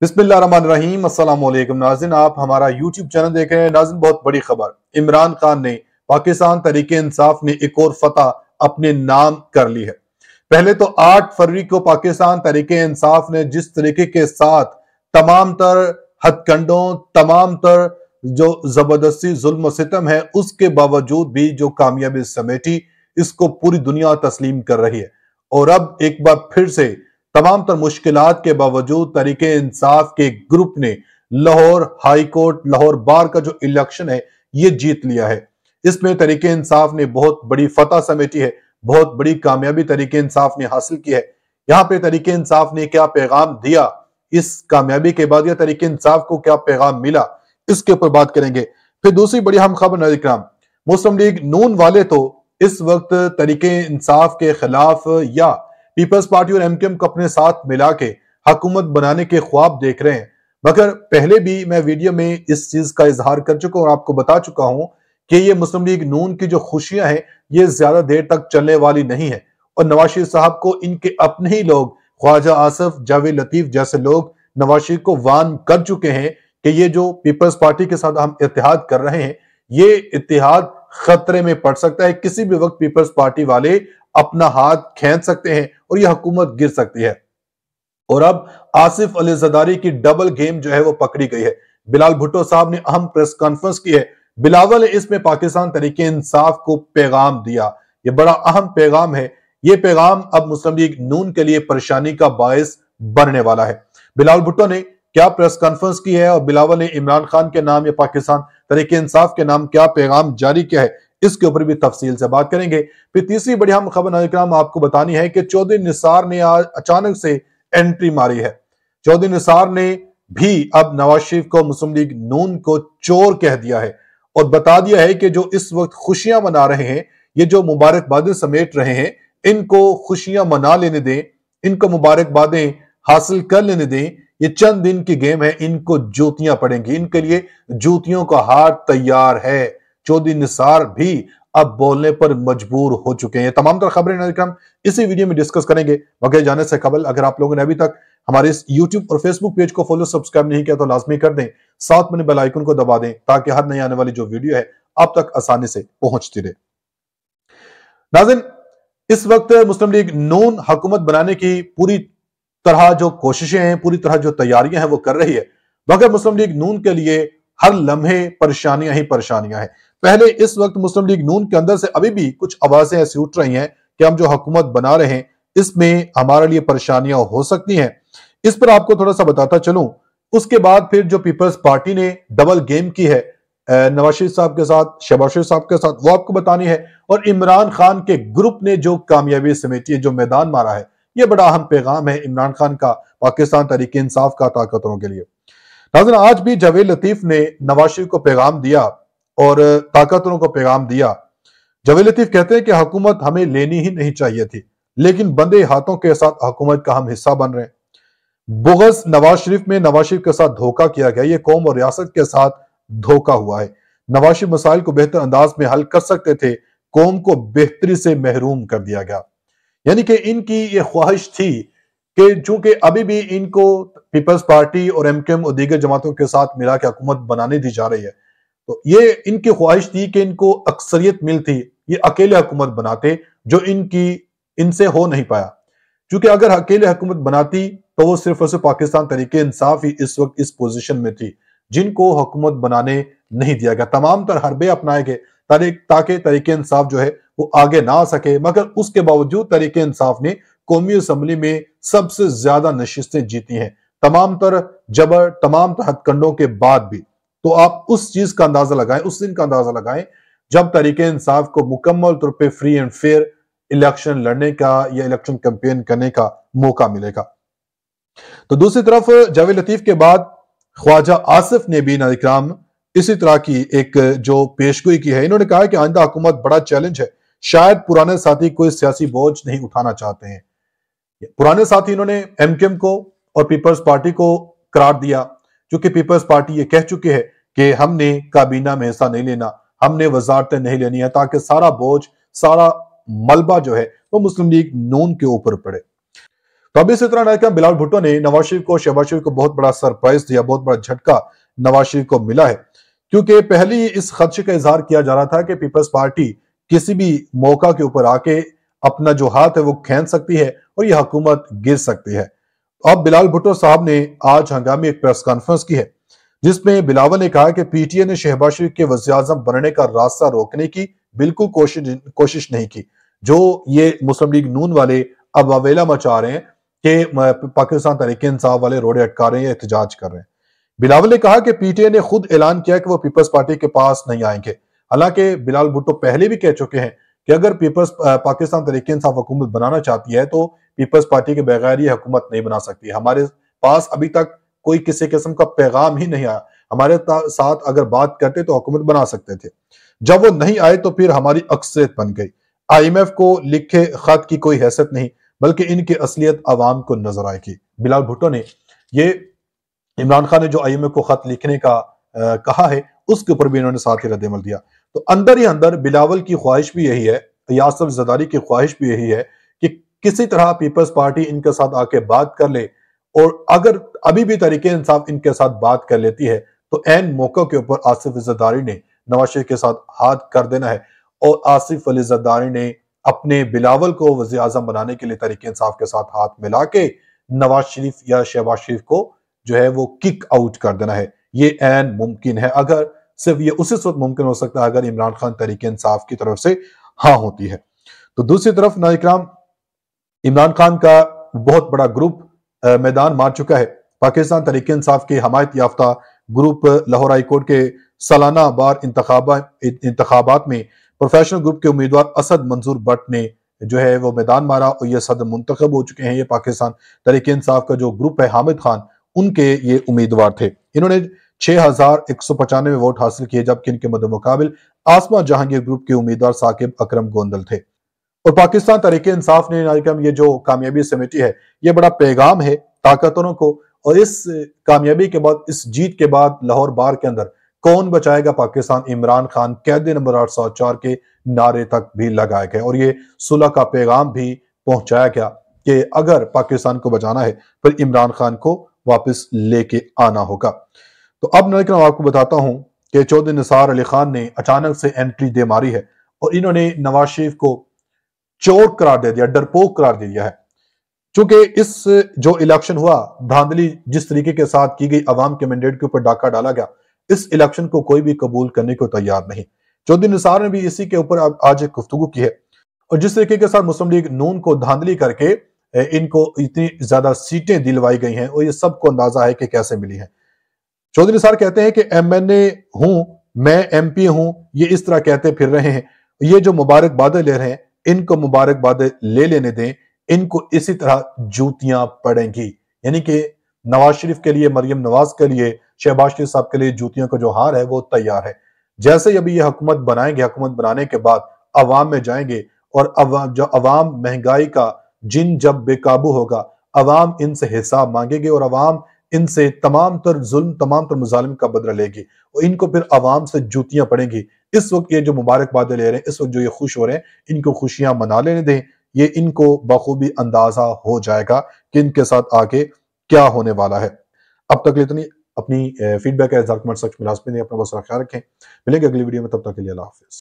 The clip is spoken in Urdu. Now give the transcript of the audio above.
بسم اللہ الرحمن الرحیم، السلام علیکم ناظرین، آپ ہمارا یوٹیوب چینل دیکھ رہے ہیں۔ ناظرین، بہت بڑی خبر۔ عمران خان نے پاکستان تحریک انصاف نے ایک اور فتح اپنے نام کر لی ہے۔ پہلے تو آٹھ فروری کو پاکستان تحریک انصاف نے جس طریقے کے ساتھ تمام تر ہتھ کنڈوں، تمام تر جو زبردستی ظلم و ستم ہے، اس کے باوجود بھی جو کامیابی سمیٹی، اس کو پوری دنیا تسلیم کر رہی ہے۔ اور اب ایک بار پھر سے تمام تر مشکلات کے باوجود تحریک انصاف کے گروپ نے Lahore high court, Lahore bar کا جو الیکشن ہے، یہ جیت لیا ہے۔ اس میں تحریک انصاف نے بہت بڑی فتح سمیٹی ہے، بہت بڑی کامیابی تحریک انصاف نے حاصل کی ہے۔ یہاں پہ تحریک انصاف نے کیا پیغام دیا؟ اس کامیابی کے بعد یا تحریک انصاف کو کیا پیغام ملا؟ اس کے اوپر بات کریں گے۔ پھر دوسری بڑی ہم خبر، نظر کرام مسلم لیگ نون والے تو اس وقت تحریک انصاف کے خلاف یا پیپلز پارٹی اور ایم کیم کو اپنے ساتھ ملا کے حکومت بنانے کے خواب دیکھ رہے ہیں۔ مگر پہلے بھی میں ویڈیو میں اس چیز کا اظہار کر چکا اور آپ کو بتا چکا ہوں کہ یہ مسلم لیگ نون کی جو خوشیاں ہیں، یہ زیادہ دیر تک چلنے والی نہیں ہے اور نواز شریف صاحب کو ان کے اپنے ہی لوگ، خواجہ آصف، جاوید لطیف جیسے لوگ نواز شریف کو وان کر چکے ہیں کہ یہ جو پیپلز پارٹی کے ساتھ ہم اتحاد کر رہے ہیں، یہ اتحاد خطرے میں پڑ سکتا ہے، کسی بھی وقت پیپلز پارٹی والے اپنا ہاتھ کھینچ سکتے ہیں اور یہ حکومت گر سکتی ہے۔ اور اب آصف علی زداری کی ڈبل گیم جو ہے وہ پکڑی گئی ہے۔ بلال بھٹو صاحب نے اہم پریس کانفرنس کی ہے۔ بلاول نے اس میں پاکستان طریقے انصاف کو پیغام دیا۔ یہ بڑا اہم پیغام ہے۔ یہ پیغام اب مسلم لیگ نون کے لیے پریشانی کا باعث بننے والا ہے۔ بلال بھٹو نے کیا پریس کانفرنس کی ہے اور بلاول نے عمران خان کے نام یا پاکستان طریقے انصاف کے نام کیا پیغام جاری کیا ہے، اس کے اوپر بھی تفصیل سے بات کریں گے۔ پھر تیسری بڑی ہم خبر اکرام آپ کو بتانی ہے کہ چودھری نثار نے آج اچانک سے انٹری ماری ہے۔ چودھری نثار نے بھی اب نواز شریف کو مسلم لیگ نون کو چور کہہ دیا ہے اور بتا دیا ہے کہ جو اس وقت خوشیاں منا رہے ہیں، یہ جو مبارک بادیں سمیٹ رہے ہیں، ان کو خوشیاں منا لینے دیں، ان کو مبارک بادیں حاصل کر لینے دیں یہ چند دن کی گیم ہے، ان کو جوتیاں پڑیں گی۔ ان کے لیے جوتیوں کا ہاتھ تیار ہے۔ چودی نثار بھی اب بولنے پر مجبور ہو چکے ہیں۔ تمام تر خبریں ہم اسی ویڈیو میں ڈسکس کریں گے۔ وغیر جانے سے قبل اگر آپ لوگوں نے ابھی تک ہمارے اس یوٹیوب اور فیس بک پیج کو فالو سبسکرائب نہیں کیا تو لازمی کر دیں۔ ساتھ میں بیل آئیکن کو دبا دیں تاکہ ہر نئی آنے والی جو ویڈیو ہے آپ تک آسانی سے پہنچتی رہے۔ ناظرین، اس وقت مسلم لیگ نون حکومت بنانے کی پوری طرح جو کوششیں ہیں، پوری طرح جو تیاریاں ہیں، وہ کر رہی ہے۔ مگر مسلم لیگ نون کے لیے ہر لمحے پریشانیاں ہی پریشانیاں ہیں۔ پہلے اس وقت مسلم لیگ نون کے اندر سے ابھی بھی کچھ آوازیں ایسی اٹھ رہی ہیں کہ ہم جو حکومت بنا رہے ہیں، اس میں ہمارے لیے پریشانیاں ہو سکتی ہیں۔ اس پر آپ کو تھوڑا سا بتاتا چلوں۔ اس کے بعد پھر جو پیپلز پارٹی نے ڈبل گیم کی ہے نواز شریف صاحب کے ساتھ، شہباز شریف صاحب کے ساتھ، وہ آپ کو بتانی ہے۔ اور عمران خان کے گروپ نے جو کامیابی سمیٹی ہے، جو میدان مارا ہے یہ بڑا اہم پیغام ہے عمران خان کا پاکستان تحریک انصاف کا طاقتوروں کے لیے۔ ناظرین، آج بھی جاوید لطیف نے نواز شریف کو پیغام دیا اور طاقتوروں کو پیغام دیا۔ جاوید لطیف کہتے ہیں کہ حکومت ہمیں لینی ہی نہیں چاہیے تھی، لیکن بندے ہاتھوں کے ساتھ حکومت کا ہم حصہ بن رہے ہیں۔ بغض نواز شریف میں نواز شریف کے ساتھ دھوکہ کیا گیا، یہ قوم اور ریاست کے ساتھ دھوکہ ہوا ہے۔ نواز شریف مسائل کو بہتر انداز میں حل کر سکتے تھے، قوم کو بہتری سے محروم کر دیا گیا۔ یعنی کہ ان کی یہ خواہش تھی کہ چونکہ ابھی بھی ان کو پیپلز پارٹی اور ایم کیم اور دیگر جماعتوں کے ساتھ ملا کے حکومت بنانے دی جا رہی ہے، تو یہ ان کی خواہش تھی کہ ان کو اکثریت ملتی، یہ اکیلے حکومت بناتے جو ان کی، ان سے ہو نہیں پایا۔ چونکہ اگر اکیلے حکومت بناتی تو وہ صرف اور صرف پاکستان طریقے انصاف ہی اس وقت اس پوزیشن میں تھی جن کو حکومت بنانے نہیں دیا گیا۔ تمام تر حربے اپنائے گئے تاکہ طریقے انصاف جو ہے وہ آگے نہ آ سکے۔ مگر اس کے باوجود طریقے انصاف نے قومی اسمبلی میں سب سے زیادہ نشستیں جیتی ہیں، تمام تر جبر، تمام تر ہتھ کنڈوں کے بعد بھی۔ تو آپ اس چیز کا اندازہ لگائیں، اس دن کا اندازہ لگائیں جب طریقے انصاف کو مکمل طور پہ فری اینڈ فیئر الیکشن لڑنے کا یا الیکشن کمپین کرنے کا موقع ملے گا۔ تو دوسری طرف جاوید لطیف کے بعد خواجہ آصف نے بھی ناظرام اسی طرح کی ایک جو پیشگوئی کی ہے۔ انہوں نے کہا کہ آئندہ حکومت بڑا چیلنج ہے۔ شاید پرانے ساتھی کوئی سیاسی بوجھ نہیں اٹھانا چاہتے ہیں۔ پرانے ساتھی انہوں نے ایم کیم کو اور پیپلز پارٹی کو قرار دیا چونکہ پیپلز پارٹی یہ کہہ چکے ہے کہ ہم نے کابینہ میں حصہ نہیں لینا، ہم نے وزارتیں نہیں لینی ہے تاکہ سارا بوجھ، سارا ملبہ جو ہے وہ مسلم لیگ نون کے اوپر پڑے۔ تو اب اسی طرح بلال بھٹو نے نواز شریف کو، شہباز شریف کو بہت بڑا سرپرائز دیا، بہت بڑا جھٹکا نواز شریف کو ملا ہے۔ کیونکہ پہلی اس خدشے کا اظہار کیا جا رہا تھا کہ پیپلز پارٹی کسی بھی موقع کے اوپر آ کے اپنا جو ہاتھ ہے وہ کھین سکتی ہے اور یہ حکومت گر سکتی ہے۔ اب بلال بھٹو صاحب نے آج ہنگامی ایک پریس کانفرنس کی ہے، جس میں بلاول نے کہا کہ پی ٹی اے نے شہباز شریف کے وزیر اعظم بننے کا راستہ روکنے کی بالکل کوشش نہیں کی۔ جو یہ مسلم لیگ نون والے اب اویلا مچا رہے ہیں کہ پاکستان تحریک انصاف والے روڑے اٹکا رہے ہیں یا احتجاج کر رہے ہیں۔ بلاول نے کہا کہ پی ٹی اے نے خود اعلان کیا کہ وہ پیپلز پارٹی کے پاس نہیں آئیں گے۔ حالانکہ بلال بھٹو پہلے بھی کہہ چکے ہیں کہ اگر پیپلز پاکستان تحریک انصاف حکومت بنانا چاہتی ہے تو پیپلز پارٹی کے بغیر یہ حکومت نہیں بنا سکتی۔ ہمارے پاس ابھی تک کوئی کسی قسم کا پیغام ہی نہیں آیا۔ ہمارے ساتھ اگر بات کرتے تو حکومت بنا سکتے تھے۔ جب وہ نہیں آئے تو پھر ہماری اکثریت بن گئی۔ آئی ایم ایف کو لکھے خط کی کوئی حیثیت نہیں، بلکہ ان کی اصلیت عوام کو نظر آئے گی۔ بلال بھٹو نے یہ، عمران خان نے جو آئی ایم ایف کو خط لکھنے کا کہا ہے اس کے اوپر بھی انہوں نے ساتھ ہی رد عمل دیا۔ تو اندر ہی اندر بلاول کی خواہش بھی یہی ہے یاسف زداری کی خواہش بھی یہی ہے کہ کسی طرح پیپلز پارٹی ان کے ساتھ آ کے بات کر لے اور اگر ابھی بھی طریقے انصاف ان کے ساتھ بات کر لیتی ہے تو این موقع کے اوپر آصف زداری نے نواز شریف کے ساتھ ہاتھ کر دینا ہے اور آصف علی زداری نے اپنے بلاول کو وزیر اعظم بنانے کے لیے طریقے انصاف کے ساتھ ہاتھ ملا کے نواز شریف یا شہباز شریف کو جو ہے وہ کک آؤٹ کر دینا ہے۔ یہ این ممکن ہے۔ اگر صرف یہ اسی وقت ممکن ہو سکتا ہے، اگر عمران خان طریقے انصاف کی طرف سے ہاں ہوتی ہے۔ تو دوسری طرف ناظرام عمران خان کا بہت بڑا گروپ میدان مار چکا ہے۔ پاکستان طریقے انصاف کے حمایت یافتہ گروپ، لاہور ہائی کورٹ کے سالانہ بار انتخابات میں پروفیشنل گروپ کے امیدوار اسد منظور بٹ نے جو ہے وہ میدان مارا اور یہ صدر منتخب ہو چکے ہیں۔ یہ پاکستان طریقے انصاف کا جو گروپ ہے، حامد خان، ان کے یہ امیدوار تھے۔ انہوں نے چھ ہزار ایک سو پچانوے ووٹ حاصل کیے جبکہ ان کے مد مقابل آسما جہانگیر گروپ کے امیدوار ثاقب اکرم گوندل تھے۔ اور پاکستان طریقے انصاف نے یہ جو کامیابی سمیٹی ہے، یہ بڑا پیغام ہے طاقتوروں کو، اور اس کامیابی کے بعد، اس جیت کے بعد لاہور بار کے اندر کون بچائے گا پاکستان؟ عمران خان قید نمبر آٹھ سو چار کے نعرے تک بھی لگائے گئے، اور یہ صلح کا پیغام بھی پہنچایا گیا کہ اگر پاکستان کو بچانا ہے، پھر عمران خان کو واپس لے کے آنا ہوگا۔ تو اب میں آپ کو بتاتا ہوں کہ چودہ نثار علی خان نے اچانک سے انٹری دے ماری ہے اور انہوں نے نواز شریف کو چور قرار دے دیا، ڈرپوک قرار دے دیا ہے۔ چونکہ اس جو الیکشن ہوا، دھاندلی جس طریقے کے ساتھ کی گئی عوام کے مینڈیٹ کے اوپر ڈاکہ ڈالا گیا، اس الیکشن کو کوئی بھی قبول کرنے کو تیار نہیں۔ چودہ نثار نے بھی اسی کے اوپر آج ایک گفتگو کی ہے۔ اور جس طریقے کے ساتھ مسلم لیگ نون کو دھاندلی کر کے ان کو اتنی زیادہ سیٹیں دلوائی گئی ہیں اور یہ سب کو اندازہ ہے کہ کیسے ملی ہیں۔ چودھری سار کہتے ہیں کہ ایم این اے ہوں، میں ایم پی ہوں، یہ اس طرح کہتے پھر رہے ہیں۔ یہ جو مبارک بادیں لے رہے ہیں، ان کو مبارک بادیں لے لینے دیں، ان کو اسی طرح جوتیاں پڑیں گی۔ یعنی کہ نواز شریف کے لیے، مریم نواز کے لیے، شہباز شریف صاحب کے لیے جوتیوں کا جو ہار ہے، وہ تیار ہے۔ جیسے ہی ابھی یہ حکومت بنائیں گے، حکومت بنانے کے بعد عوام میں جائیں گے اور عوام، جو عوام مہنگائی کا جن جب بے قابو ہوگا، عوام ان سے حساب مانگے گے اور عوام ان سے تمام تر ظلم، تمام تر مظالم کا بدلہ لے گی۔ اور ان کو پھر عوام سے جوتیاں پڑیں گی۔ اس وقت یہ جو مبارک بادیں لے رہے ہیں، اس وقت جو یہ خوش ہو رہے ہیں، ان کو خوشیاں منا لینے دیں۔ یہ ان کو بخوبی اندازہ ہو جائے گا کہ ان کے ساتھ آگے کیا ہونے والا ہے۔ اب تک اتنی اپنی فیڈ بیک ہے۔ اظہار کمنٹ سکس اپنا خیال رکھیں۔ ملیں گے اگلی ویڈیو میں، تب تک کے لیے اللہ حافظ۔